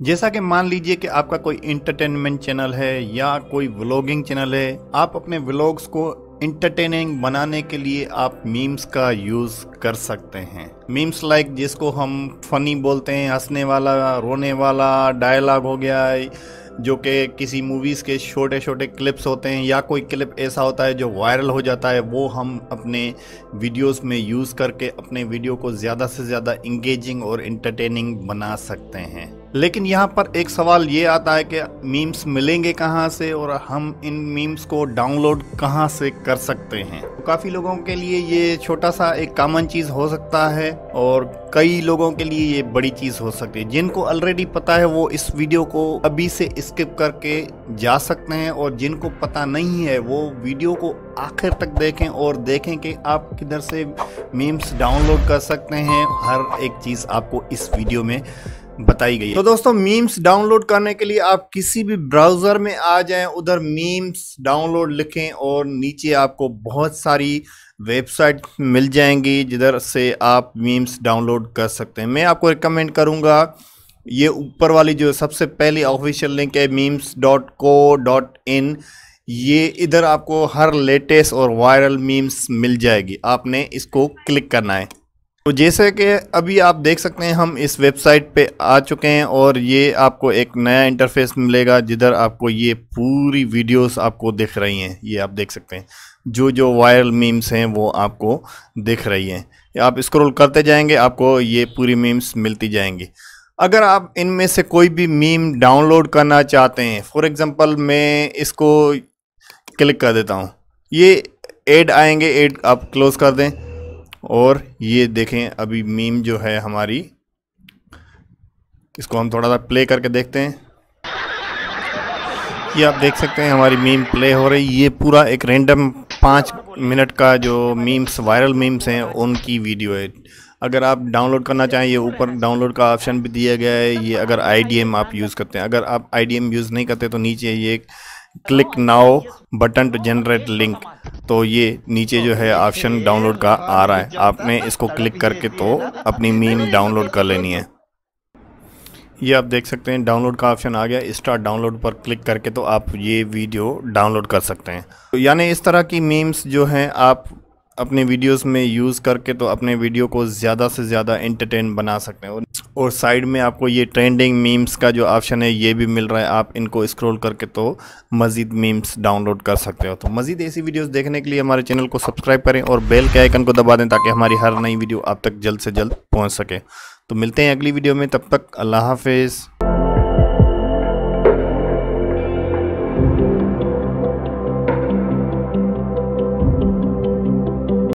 जैसा कि मान लीजिए कि आपका कोई इंटरटेनमेंट चैनल है या कोई व्लॉगिंग चैनल है, आप अपने व्लॉग्स को इंटरटेनिंग बनाने के लिए आप मीम्स का यूज़ कर सकते हैं। मीम्स लाइक जिसको हम फनी बोलते हैं, हंसने वाला, रोने वाला डायलॉग हो गया, जो कि किसी मूवीज़ के छोटे छोटे क्लिप्स होते हैं, या कोई क्लिप ऐसा होता है जो वायरल हो जाता है, वो हम अपने वीडियोस में यूज़ करके अपने वीडियो को ज़्यादा से ज़्यादा इंगेजिंग और इंटरटेनिंग बना सकते हैं। लेकिन यहाँ पर एक सवाल ये आता है कि मीम्स मिलेंगे कहाँ से और हम इन मीम्स को डाउनलोड कहाँ से कर सकते हैं? तो काफ़ी लोगों के लिए ये छोटा सा एक कॉमन चीज़ हो सकता है और कई लोगों के लिए ये बड़ी चीज़ हो सकती है। जिनको ऑलरेडी पता है वो इस वीडियो को अभी से स्किप करके जा सकते हैं और जिनको पता नहीं है वो वीडियो को आखिर तक देखें और देखें कि आप किधर से मीम्स डाउनलोड कर सकते हैं। हर एक चीज़ आपको इस वीडियो में बताई गई है। तो दोस्तों मीम्स डाउनलोड करने के लिए आप किसी भी ब्राउज़र में आ जाएँ, उधर मीम्स डाउनलोड लिखें और नीचे आपको बहुत सारी वेबसाइट मिल जाएँगी जिधर से आप मीम्स डाउनलोड कर सकते हैं। मैं आपको रिकमेंड करूँगा, ये ऊपर वाली जो सबसे पहली ऑफिशियल लिंक है memes dot co dot in ये इधर आपको हर लेटेस्ट और वायरल मीम्स मिल जाएगी। आपने इसको क्लिक करना है। तो जैसे कि अभी आप देख सकते हैं, हम इस वेबसाइट पे आ चुके हैं और ये आपको एक नया इंटरफेस मिलेगा, जिधर आपको ये पूरी वीडियोस आपको दिख रही हैं। ये आप देख सकते हैं। जो जो वायरल मीम्स हैं, वो आपको दिख रही हैं। आप स्क्रॉल करते जाएँगे, आपको ये पूरी मीम्स मिलती जाएँगी। अगर आप इनमें से कोई भी मीम डाउनलोड करना चाहते हैं फॉर एग्ज़ाम्पल मैं इसको क्लिक कर देता हूँ। ये एड आएँगे एड आप क्लोज़ कर दें। और ये देखें, अभी मीम जो है हमारी, इसको हम थोड़ा सा प्ले करके देखते हैं। ये आप देख सकते हैं, हमारी मीम प्ले हो रही, ये पूरा एक रेंडम पाँच मिनट का जो मीम्स वायरल मीम्स हैं, उनकी वीडियो है। अगर आप डाउनलोड करना चाहें, ये ऊपर डाउनलोड का ऑप्शन भी दिया गया है, ये अगर IDM आप यूज़ करते हैं। अगर आप IDM यूज़ नहीं करते तो नीचे ये click now button to generate link तो ये नीचे जो है ऑप्शन डाउनलोड का आ रहा है। आपने इसको क्लिक करके तो अपनी मीम डाउनलोड कर लेनी है। ये आप देख सकते हैं, डाउनलोड का ऑप्शन आ गया। स्टार्ट डाउनलोड पर क्लिक करके तो आप ये वीडियो डाउनलोड कर सकते हैं। तो यानी इस तरह की मीम्स जो हैं, आप अपने वीडियोस में यूज़ करके तो अपने वीडियो को ज़्यादा से ज़्यादा इंटरटेन बना सकते हैं। और साइड में आपको ये ट्रेंडिंग मीम्स का जो ऑप्शन है, ये भी मिल रहा है। आप इनको स्क्रॉल करके तो मज़ीद मीम्स डाउनलोड कर सकते हो। तो मज़ीद ऐसी वीडियोस देखने के लिए हमारे चैनल को सब्सक्राइब करें और बेल के आइकन को दबा दें ताकि हमारी हर नई वीडियो आप तक जल्द से जल्द पहुँच सके। तो मिलते हैं अगली वीडियो में। तब तक अल्लाह हाफिज़।